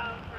out.